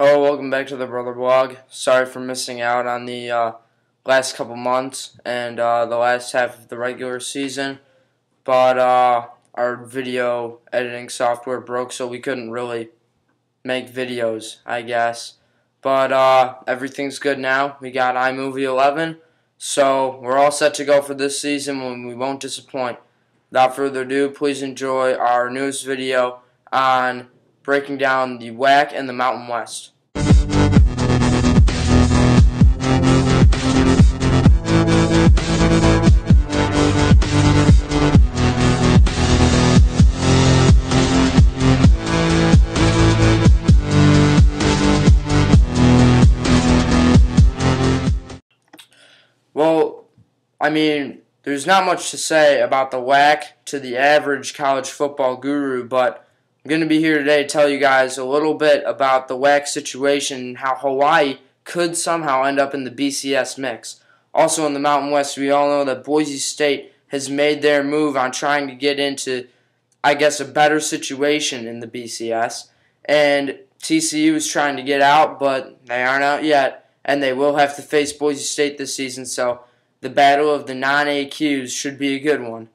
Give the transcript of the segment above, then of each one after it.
Hello, welcome back to the Brother Blog. Sorry for missing out on the uh, last couple months and uh, the last half of the regular season, but uh, our video editing software broke, so we couldn't really make videos, I guess. But uh, everything's good now. We got iMovie 11, so we're all set to go for this season when we won't disappoint. Without further ado, please enjoy our newest video on breaking down the WAC and the Mountain West. Well, I mean, there's not much to say about the WAC to the average college football guru, but I'm going to be here today to tell you guys a little bit about the WAC situation and how Hawaii could somehow end up in the BCS mix. Also in the Mountain West, we all know that Boise State has made their move on trying to get into, I guess, a better situation in the BCS. And TCU is trying to get out, but they aren't out yet, and they will have to face Boise State this season, so the battle of the non AQs should be a good one.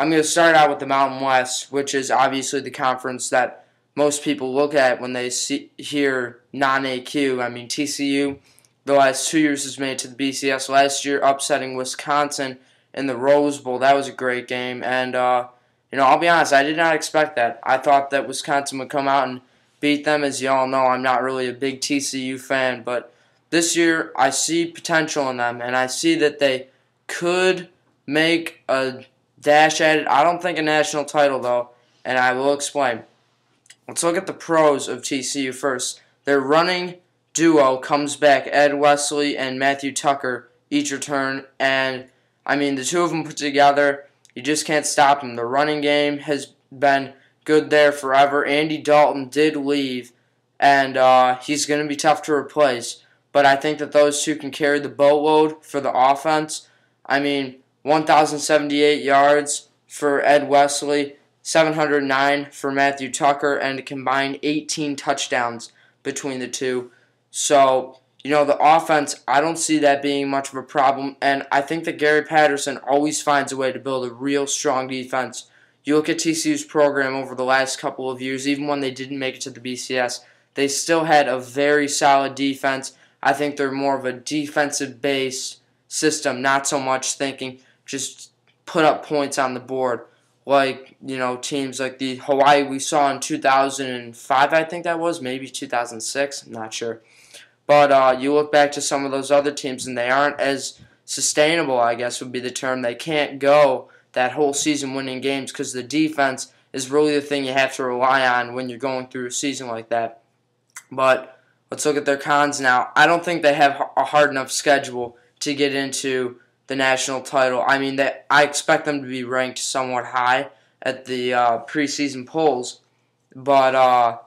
I'm going to start out with the Mountain West, which is obviously the conference that most people look at when they see, hear non AQ. I mean, TCU, the last two years has made it to the BCS. Last year, upsetting Wisconsin in the Rose Bowl. That was a great game. And, uh, you know, I'll be honest, I did not expect that. I thought that Wisconsin would come out and beat them. As you all know, I'm not really a big TCU fan, but this year I see potential in them, and I see that they could make a dash added. I don't think a national title though, and I will explain. Let's look at the pros of TCU first. Their running duo comes back, Ed Wesley and Matthew Tucker each return, and I mean the two of them put together, you just can't stop them. The running game has been good there forever. Andy Dalton did leave, and uh, he's going to be tough to replace. But I think that those two can carry the boatload for the offense. I mean, 1,078 yards for Ed Wesley, 709 for Matthew Tucker, and a combined 18 touchdowns between the two. So, you know, the offense, I don't see that being much of a problem. And I think that Gary Patterson always finds a way to build a real strong defense. You look at TCU's program over the last couple of years, even when they didn't make it to the BCS, they still had a very solid defense. I think they're more of a defensive based system, not so much thinking just put up points on the board. Like you know teams like the Hawaii we saw in 2005 I think that was maybe 2006 I'm not sure. But uh, you look back to some of those other teams and they aren't as sustainable I guess would be the term. They can't go that whole season winning games because the defense is really the thing you have to rely on when you're going through a season like that. But let's look at their cons now. I don't think they have a hard enough schedule to get into the national title. I mean, that I expect them to be ranked somewhat high at the uh, preseason polls, but uh,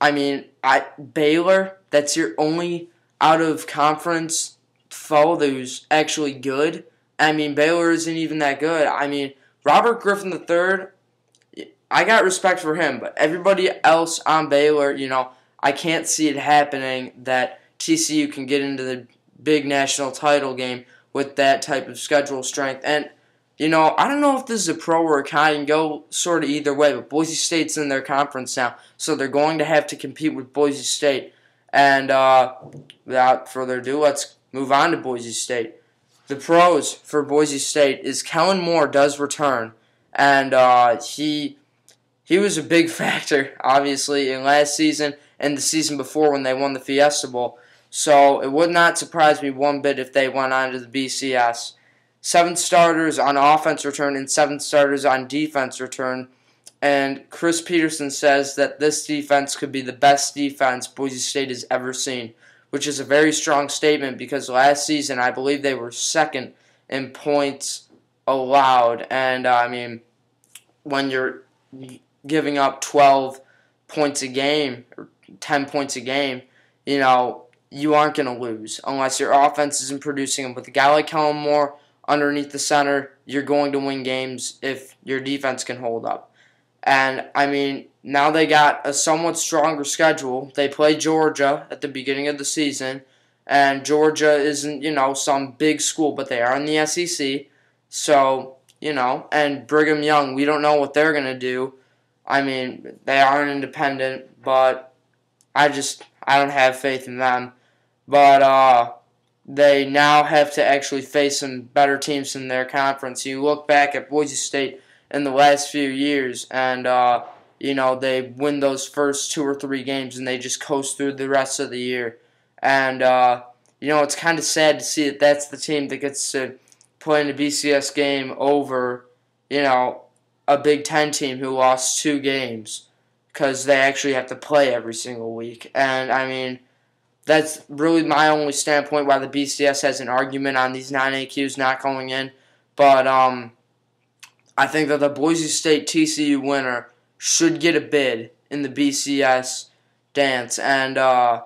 I mean, I Baylor. That's your only out of conference foe who's actually good. I mean, Baylor isn't even that good. I mean, Robert Griffin III. I got respect for him, but everybody else on Baylor, you know, I can't see it happening that TCU can get into the big national title game with that type of schedule strength. And, you know, I don't know if this is a pro or a con. Go sort of either way, but Boise State's in their conference now, so they're going to have to compete with Boise State. And uh, without further ado, let's move on to Boise State. The pros for Boise State is Kellen Moore does return, and uh, he he was a big factor, obviously, in last season and the season before when they won the Fiesta Bowl. So it would not surprise me one bit if they went on to the BCS. Seven starters on offense return and seven starters on defense return. And Chris Petersen says that this defense could be the best defense Boise State has ever seen, which is a very strong statement because last season I believe they were second in points allowed. And I mean, when you're giving up 12 points a game or 10 points a game, you know, you aren't going to lose unless your offense isn't producing them. With a guy like Kellen Moore underneath the center, you're going to win games if your defense can hold up. And I mean, now they got a somewhat stronger schedule. They play Georgia at the beginning of the season, and Georgia isn't, you know, some big school, but they are in the SEC. So, you know, and Brigham Young, we don't know what they're going to do. I mean, they are independent, but I just I don't have faith in them. But uh they now have to actually face some better teams in their conference. You look back at Boise State in the last few years and uh you know, they win those first two or three games and they just coast through the rest of the year. And, uh, you know, it's kind of sad to see that that's the team that gets to play in a BCS game over, you know, a Big Ten team who lost two games because they actually have to play every single week. And, I mean, that's really my only standpoint why the BCS has an argument on these non AQs not going in. But, um, I think that the Boise State TCU winner should get a bid in the BCS dance. And uh,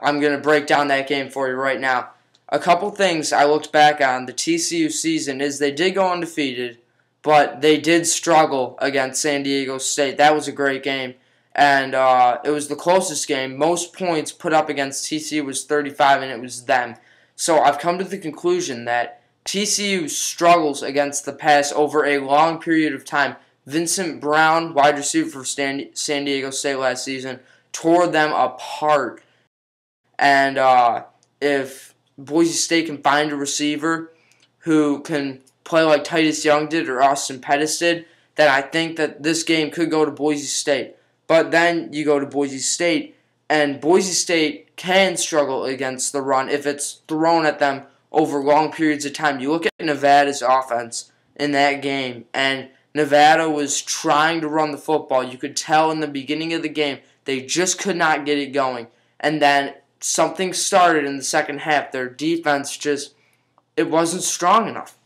I'm going to break down that game for you right now. A couple things I looked back on the TCU season is they did go undefeated, but they did struggle against San Diego State. That was a great game. And uh, it was the closest game. Most points put up against TCU was 35, and it was them. So I've come to the conclusion that TCU struggles against the pass over a long period of time. Vincent Brown, wide receiver for San Diego State last season, tore them apart. And uh, if Boise State can find a receiver who can play like Titus Young did or Austin Pettis did, then I think that this game could go to Boise State. But then you go to Boise State, and Boise State can struggle against the run if it's thrown at them over long periods of time. You look at Nevada's offense in that game, and Nevada was trying to run the football. You could tell in the beginning of the game they just could not get it going. And then something started in the second half. Their defense just it wasn't strong enough.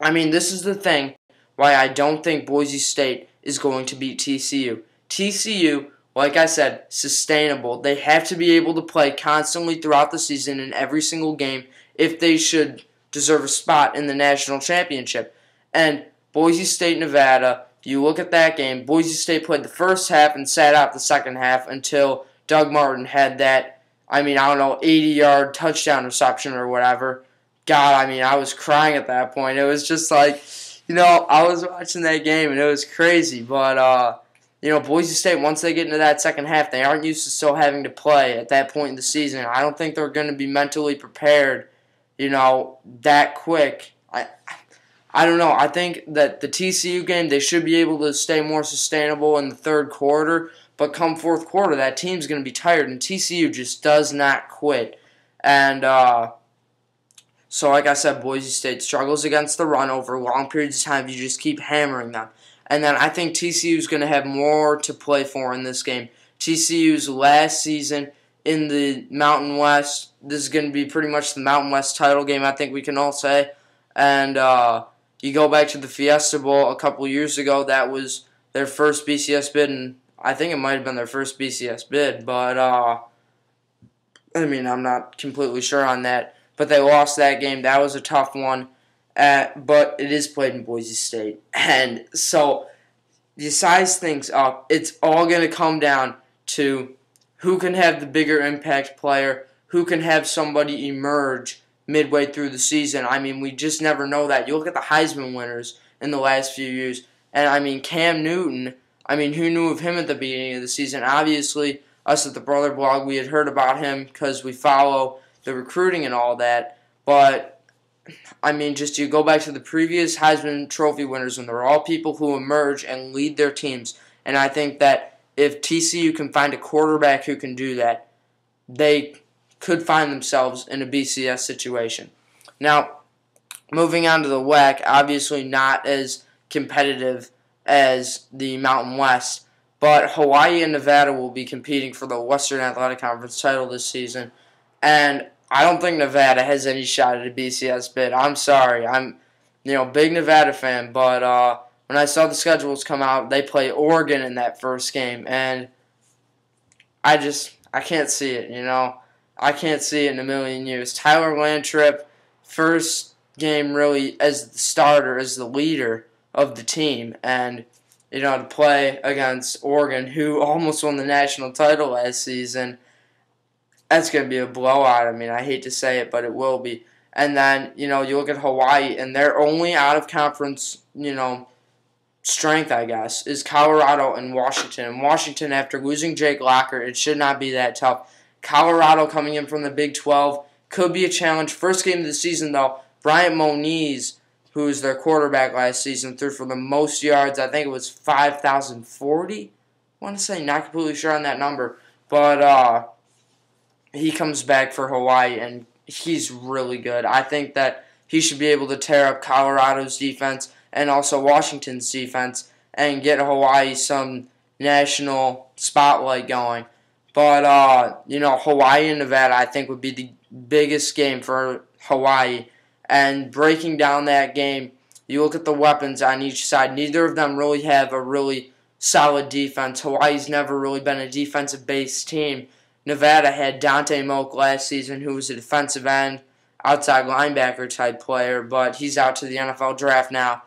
I mean, this is the thing why I don't think Boise State is going to beat TCU. TCU, like I said, sustainable. They have to be able to play constantly throughout the season in every single game if they should deserve a spot in the national championship. And Boise State, Nevada. You look at that game, Boise State played the first half and sat out the second half until Doug Martin had that, I mean, I don't know, 80 yard touchdown reception or whatever. God, I mean, I was crying at that point. It was just like, you know, I was watching that game and it was crazy. But, uh, you know, Boise State, once they get into that second half, they aren't used to still having to play at that point in the season. I don't think they're going to be mentally prepared, you know, that quick. I, I don't know. I think that the TCU game, they should be able to stay more sustainable in the third quarter. But come fourth quarter, that team's going to be tired, and TCU just does not quit. And uh, so, like I said, Boise State struggles against the run over long periods of time. You just keep hammering them. And then I think TCU is going to have more to play for in this game. TCU's last season in the Mountain West. This is going to be pretty much the Mountain West title game, I think we can all say. And uh, you go back to the Fiesta Bowl a couple years ago, that was their first BCS bid, and I think it might have been their first BCS bid, but uh, I mean, I'm not completely sure on that. But they lost that game. That was a tough one, uh, but it is played in Boise State, and so you size things up. It's all going to come down to who can have the bigger impact player, who can have somebody emerge midway through the season. I mean, we just never know that. You look at the Heisman winners in the last few years, and I mean, Cam Newton, I mean, who knew of him at the beginning of the season? Obviously, us at the Brother Blog, we had heard about him because we follow the recruiting and all that, but I mean, just you go back to the previous Heisman Trophy winners, and they're all people who emerge and lead their teams. And I think that if TCU can find a quarterback who can do that, they could find themselves in a BCS situation. Now, moving on to the WAC, obviously not as competitive as the Mountain West, but Hawaii and Nevada will be competing for the Western Athletic Conference title this season, and I don't think Nevada has any shot at a BCS bid. I'm sorry, I'm you know big Nevada fan, but uh, when I saw the schedules come out, they play Oregon in that first game, and I just I can't see it. You know, I can't see it in a million years. Tyler Lantrip, first game really as the starter, as the leader of the team, and you know, to play against Oregon, who almost won the national title last season. That's going to be a blowout. I mean, I hate to say it, but it will be. And then, you know, you look at Hawaii, and they're only out of conference, you know, strength, I guess, is Colorado and Washington. And Washington, after losing Jake Locker, it should not be that tough. Colorado coming in from the Big 12 could be a challenge. First game of the season, though, Bryant Moniz, who was their quarterback last season, threw for the most yards. I think it was 5,040. I want to say, not completely sure on that number. But uh, he comes back for Hawaii, and he's really good. I think that he should be able to tear up Colorado's defense and also Washington's defense and get Hawaii some national spotlight going. But uh, you know, Hawaii and Nevada, I think would be the biggest game for Hawaii. And breaking down that game, you look at the weapons on each side. Neither of them really have a really solid defense. Hawaii's never really been a defensive-based team. Nevada had Dontay Moch last season, who was a defensive end, outside linebacker type player, but he's out to the NFL draft now.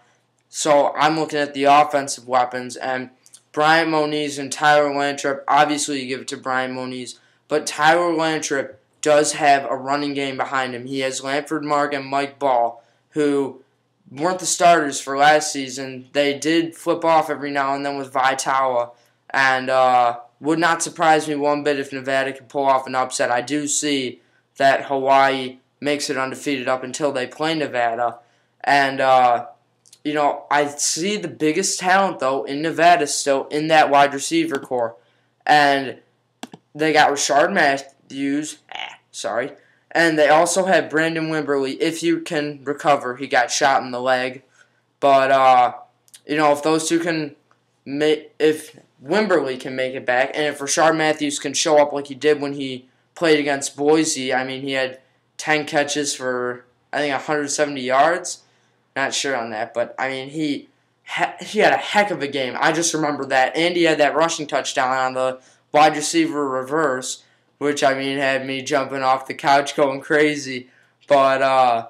So I'm looking at the offensive weapons, and Bryant Moniz and Tyler Lantrip, obviously you give it to Bryant Moniz, but Tyler Lantrip does have a running game behind him. He has Lampford Mark and Mike Ball, who weren't the starters for last season. They did flip off every now and then with Vai Taua, and uh, would not surprise me one bit if Nevada could pull off an upset. I do see that Hawaii makes it undefeated up until they play Nevada, and uh, you know, I see the biggest talent though in Nevada still in that wide receiver corps, and they got Rishard Matthews. Ah, sorry, and they also have Brandon Wimberly. If you can recover, he got shot in the leg, but uh, you know, if those two can make, if Wimberly can make it back, and if Rishard Matthews can show up like he did when he played against Boise, I mean, he had ten catches for I think 170 yards not sure on that, but I mean he he had a heck of a game. I just remember that, and he had that rushing touchdown on the wide receiver reverse, which I mean had me jumping off the couch going crazy. But uh,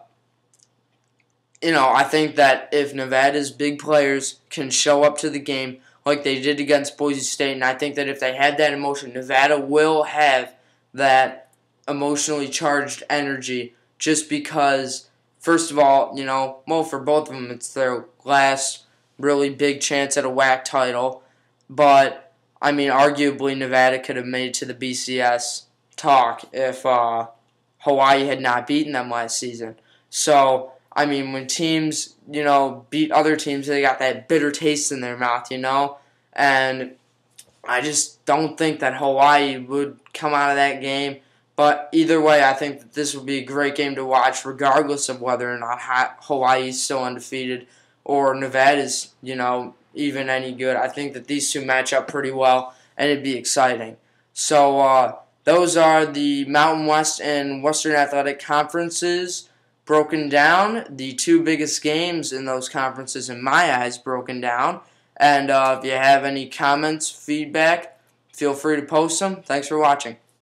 you know, I think that if Nevada's big players can show up to the game like they did against Boise State, and I think that if they had that emotion, Nevada will have that emotionally charged energy just because first of all, you know, well, for both of them, it's their last really big chance at a WAC title. But, I mean, arguably, Nevada could have made it to the BCS talk if uh, Hawaii had not beaten them last season. So, I mean, when teams, you know, beat other teams, they got that bitter taste in their mouth, you know? And I just don't think that Hawaii would come out of that game but either way, I think that this would be a great game to watch, regardless of whether or not Hawaii is still undefeated or Nevada's, you know, even any good. I think that these two match up pretty well, and it'd be exciting. So uh, those are the Mountain West and Western Athletic Conferences broken down. The two biggest games in those conferences, in my eyes, broken down. And uh, if you have any comments, feedback, feel free to post them. Thanks for watching.